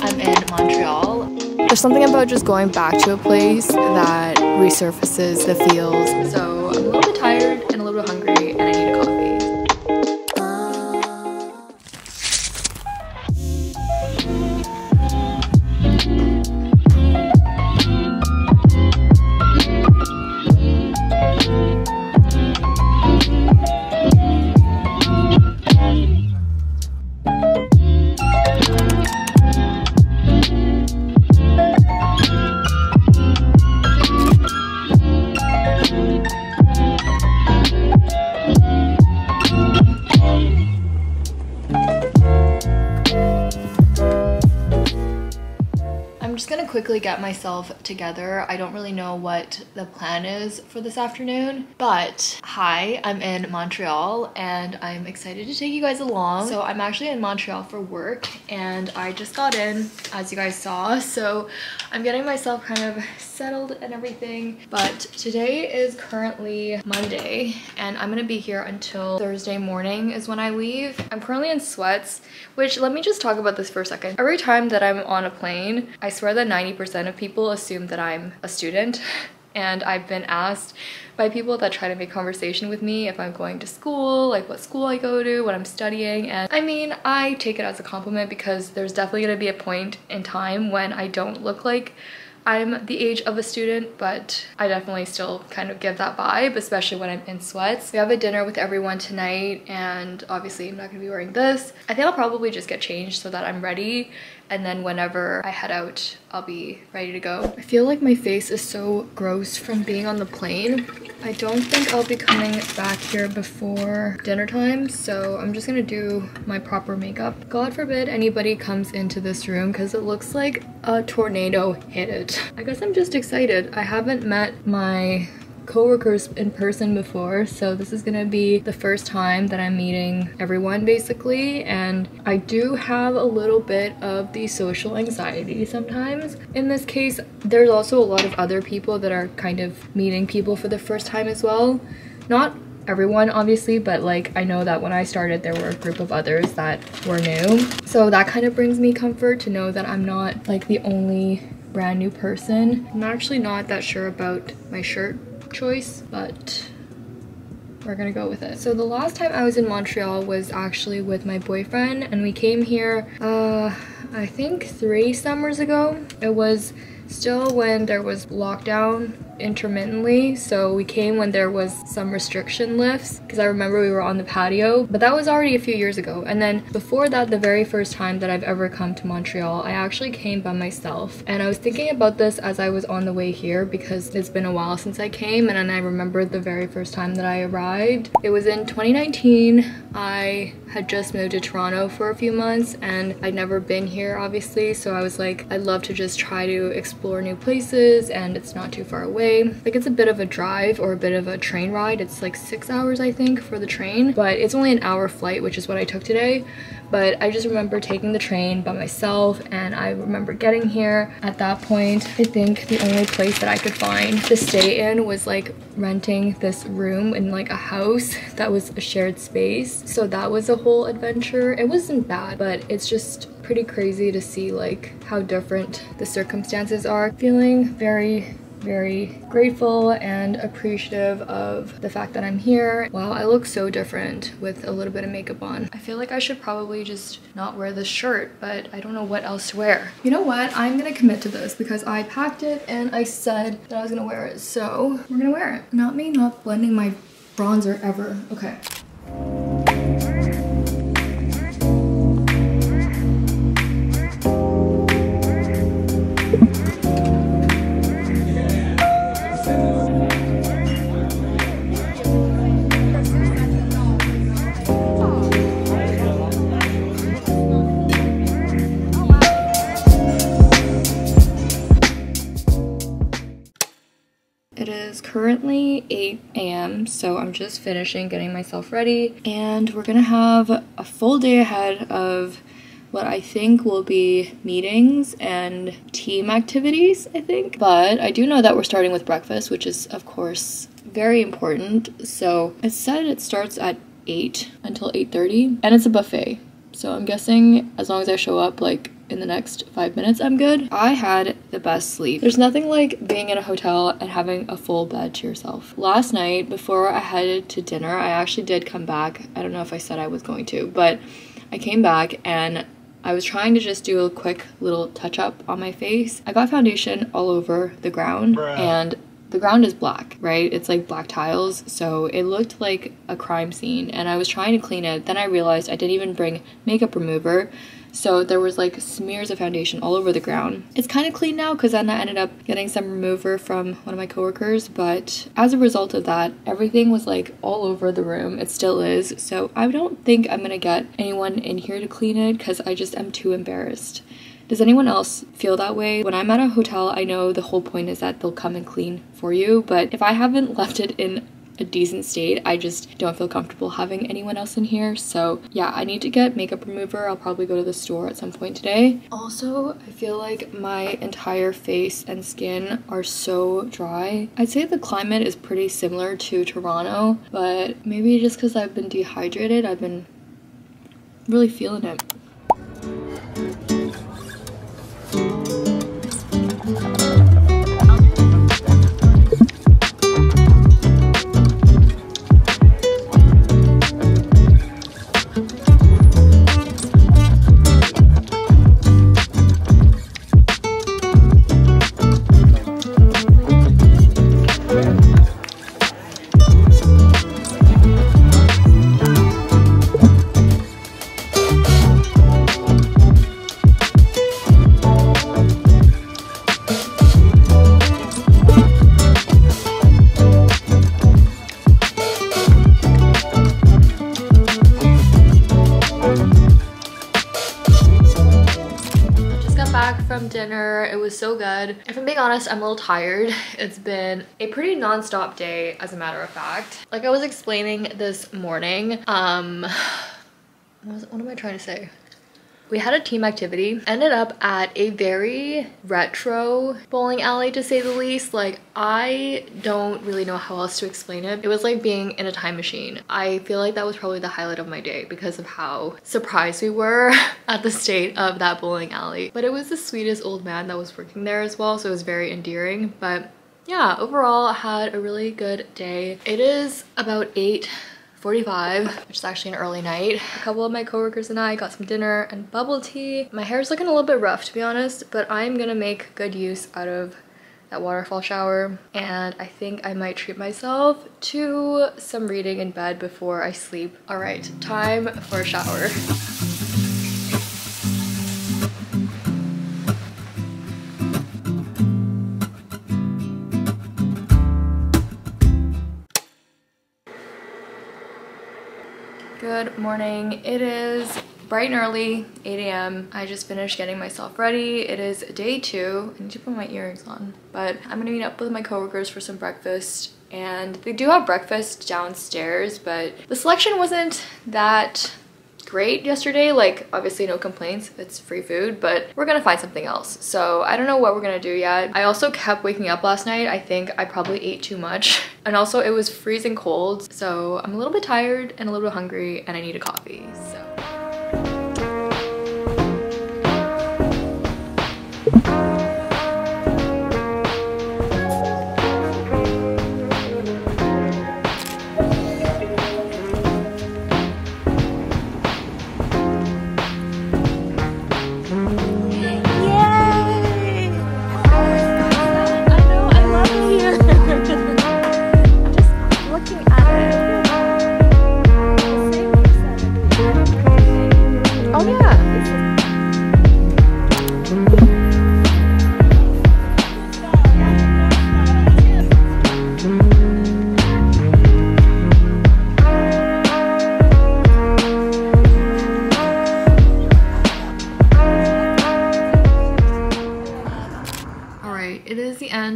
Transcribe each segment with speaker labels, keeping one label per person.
Speaker 1: I'm in Montreal. There's something about just going back to a place that resurfaces the feels. So get myself together. I don't really know what the plan is for this afternoon, but hi, I'm in Montreal and I'm excited to take you guys along. So I'm actually in Montreal for work and I just got in as you guys saw. So I'm getting myself kind of settled and everything. But today is currently Monday and I'm gonna be here until Thursday morning is when I leave. I'm currently in sweats, which let me just talk about this for a second. Every time that I'm on a plane, I swear that 90% of people assume that I'm a student and I've been asked by people that try to make conversation with me if I'm going to school, like what school I go to, what I'm studying, and I mean, I take it as a compliment because there's definitely gonna be a point in time when I don't look like I'm the age of a student, but I definitely still kind of give that vibe, especially when I'm in sweats. We have a dinner with everyone tonight, and obviously I'm not gonna be wearing this. I think I'll probably just get changed so that I'm ready and then whenever I head out, I'll be ready to go. I feel like my face is so gross from being on the plane. I don't think I'll be coming back here before dinner time, so I'm just gonna do my proper makeup. God forbid anybody comes into this room because it looks like a tornado hit it. I guess I'm just excited. I haven't met my coworkers in person before so this is gonna be the first time that I'm meeting everyone basically and I do have a little bit of the social anxiety sometimes. In this case there's also a lot of other people that are kind of meeting people for the first time as well. Not everyone obviously but like I know that when I started there were a group of others that were new so that kind of brings me comfort to know that I'm not like the only brand new person. I'm actually not that sure about my shirt choice, but we're gonna go with it. So the last time I was in Montreal was actually with my boyfriend and we came here, uh, I think three summers ago. It was still when there was lockdown intermittently so we came when there was some restriction lifts because I remember we were on the patio but that was already a few years ago. And then before that the very first time that I've ever come to Montreal I actually came by myself. And I was thinking about this as I was on the way here because it's been a while since I came and then I remember the very first time that I arrived. It was in 2019 I had just moved to Toronto for a few months and I'd never been here obviously so I was like I'd love to just try to explore new places and it's not too far away like it's a bit of a drive or a bit of a train ride it's like six hours I think for the train but it's only an hour flight which is what I took today but I just remember taking the train by myself and I remember getting here. At that point, I think the only place that I could find to stay in was like renting this room in like a house that was a shared space. So that was a whole adventure. It wasn't bad, but it's just pretty crazy to see like how different the circumstances are. Feeling very very grateful and appreciative of the fact that I'm here. Wow, I look so different with a little bit of makeup on. I feel like I should probably just not wear this shirt, but I don't know what else to wear. You know what? I'm gonna commit to this because I packed it and I said that I was gonna wear it. So we're gonna wear it. Not me not blending my bronzer ever. Okay. Currently 8 a.m. so I'm just finishing getting myself ready and we're gonna have a full day ahead of what I think will be meetings and team activities, I think. But I do know that we're starting with breakfast, which is, of course, very important. So it said it starts at 8 until 8.30 and it's a buffet. So I'm guessing as long as I show up like in the next five minutes, I'm good. I had the best sleep. There's nothing like being in a hotel and having a full bed to yourself. Last night, before I headed to dinner, I actually did come back. I don't know if I said I was going to, but I came back and I was trying to just do a quick little touch up on my face. I got foundation all over the ground Bruh. and the ground is black, right? It's like black tiles, so it looked like a crime scene and I was trying to clean it. Then I realized I didn't even bring makeup remover. So there was like smears of foundation all over the ground. It's kind of clean now because then I ended up getting some remover from one of my coworkers. But as a result of that, everything was like all over the room. It still is. So I don't think I'm gonna get anyone in here to clean it because I just am too embarrassed. Does anyone else feel that way? When I'm at a hotel, I know the whole point is that they'll come and clean for you, but if I haven't left it in a decent state. I just don't feel comfortable having anyone else in here. So yeah, I need to get makeup remover. I'll probably go to the store at some point today. Also, I feel like my entire face and skin are so dry. I'd say the climate is pretty similar to Toronto, but maybe just because I've been dehydrated, I've been really feeling it. Dinner. It was so good. If I'm being honest, I'm a little tired. It's been a pretty non-stop day, as a matter of fact. Like I was explaining this morning, um, what, was, what am I trying to say? We had a team activity, ended up at a very retro bowling alley to say the least. Like I don't really know how else to explain it. It was like being in a time machine. I feel like that was probably the highlight of my day because of how surprised we were at the state of that bowling alley. But it was the sweetest old man that was working there as well, so it was very endearing. But yeah, overall I had a really good day. It is about 8 45, which is actually an early night. A couple of my coworkers and I got some dinner and bubble tea. My hair is looking a little bit rough to be honest, but I'm gonna make good use out of that waterfall shower and I think I might treat myself to some reading in bed before I sleep. All right, time for a shower. Good morning. It is bright and early, 8 a.m. I just finished getting myself ready. It is day two. I need to put my earrings on, but I'm gonna meet up with my coworkers for some breakfast and they do have breakfast downstairs, but the selection wasn't that great yesterday. Like, obviously no complaints, it's free food, but we're gonna find something else. So I don't know what we're gonna do yet. I also kept waking up last night. I think I probably ate too much. And also it was freezing cold, so I'm a little bit tired and a little bit hungry and I need a coffee, so.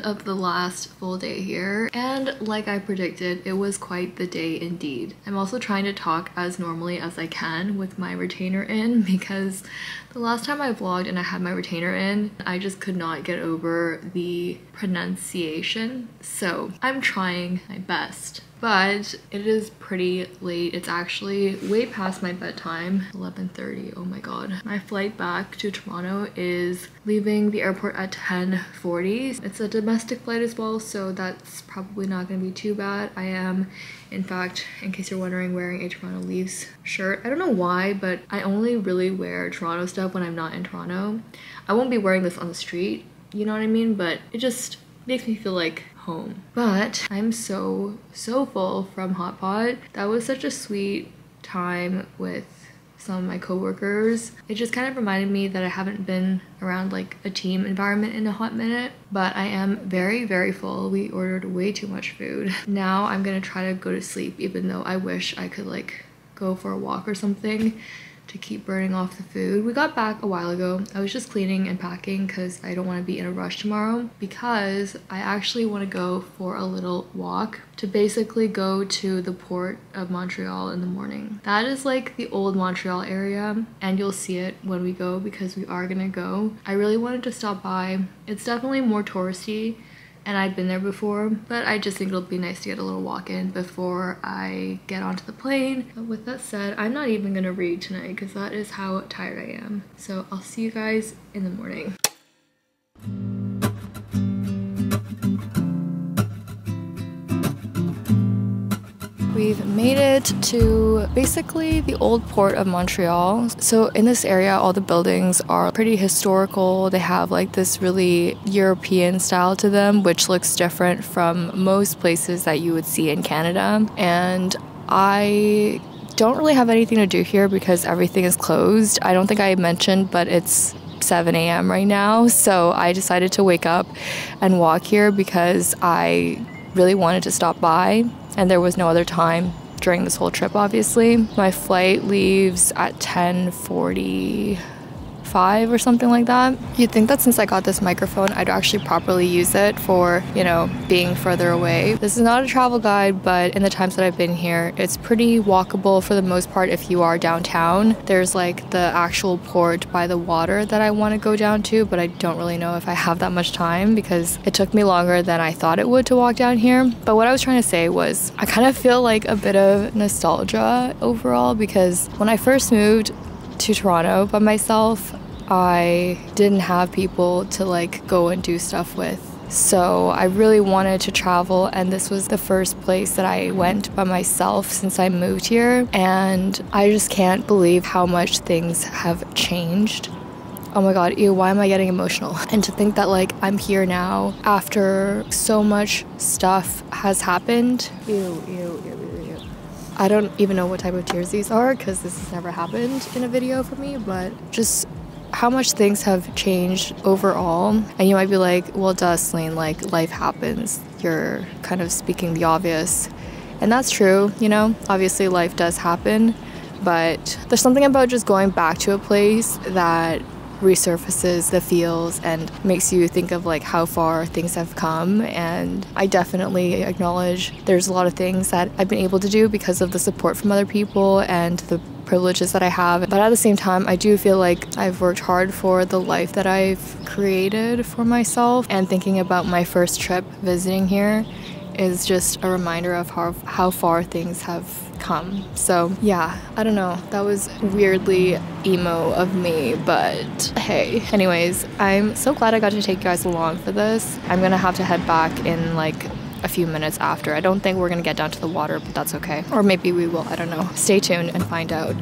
Speaker 1: Of the last full day here and like I predicted it was quite the day indeed. I'm also trying to talk as normally as I can with my retainer in because The last time I vlogged and I had my retainer in, I just could not get over the pronunciation. So I'm trying my best but it is pretty late. It's actually way past my bedtime, 11.30, oh my god. My flight back to Toronto is leaving the airport at 10.40. It's a domestic flight as well, so that's probably not gonna be too bad. I am, in fact, in case you're wondering, wearing a Toronto Leafs shirt. I don't know why, but I only really wear Toronto stuff when I'm not in Toronto. I won't be wearing this on the street, you know what I mean? But it just makes me feel like home. But I'm so, so full from Hot Pot. That was such a sweet time with some of my coworkers. It just kind of reminded me that I haven't been around like a team environment in a hot minute, but I am very, very full. We ordered way too much food. Now I'm gonna try to go to sleep even though I wish I could like go for a walk or something to keep burning off the food. We got back a while ago. I was just cleaning and packing because I don't want to be in a rush tomorrow because I actually want to go for a little walk to basically go to the port of Montreal in the morning. That is like the old Montreal area and you'll see it when we go because we are gonna go. I really wanted to stop by. It's definitely more touristy and I'd been there before, but I just think it'll be nice to get a little walk in before I get onto the plane. But with that said, I'm not even gonna read tonight because that is how tired I am. So I'll see you guys in the morning. It to basically the old port of Montreal. So in this area, all the buildings are pretty historical. They have like this really European style to them, which looks different from most places that you would see in Canada. And I don't really have anything to do here because everything is closed. I don't think I mentioned, but it's 7 a.m. right now. So I decided to wake up and walk here because I really wanted to stop by and there was no other time during this whole trip obviously. My flight leaves at 10:40 five or something like that. You'd think that since I got this microphone, I'd actually properly use it for, you know, being further away. This is not a travel guide, but in the times that I've been here, it's pretty walkable for the most part if you are downtown. There's like the actual port by the water that I want to go down to, but I don't really know if I have that much time because it took me longer than I thought it would to walk down here. But what I was trying to say was I kind of feel like a bit of nostalgia overall because when I first moved to Toronto by myself, I didn't have people to like go and do stuff with. So I really wanted to travel, and this was the first place that I went by myself since I moved here. And I just can't believe how much things have changed. Oh my god, ew, why am I getting emotional? And to think that like I'm here now after so much stuff has happened. Ew, ew, ew, ew, ew. I don't even know what type of tears these are because this has never happened in a video for me, but just how much things have changed overall. And you might be like, well, duh, like life happens. You're kind of speaking the obvious. And that's true, you know, obviously life does happen. But there's something about just going back to a place that resurfaces the feels and makes you think of like how far things have come and I definitely acknowledge there's a lot of things that I've been able to do because of the support from other people and the privileges that I have. But at the same time, I do feel like I've worked hard for the life that I've created for myself. And thinking about my first trip visiting here is just a reminder of how, how far things have come. So, yeah, I don't know. That was weirdly emo of me, but hey. Anyways, I'm so glad I got to take you guys along for this. I'm gonna have to head back in like a few minutes after. I don't think we're gonna get down to the water, but that's okay. Or maybe we will, I don't know. Stay tuned and find out.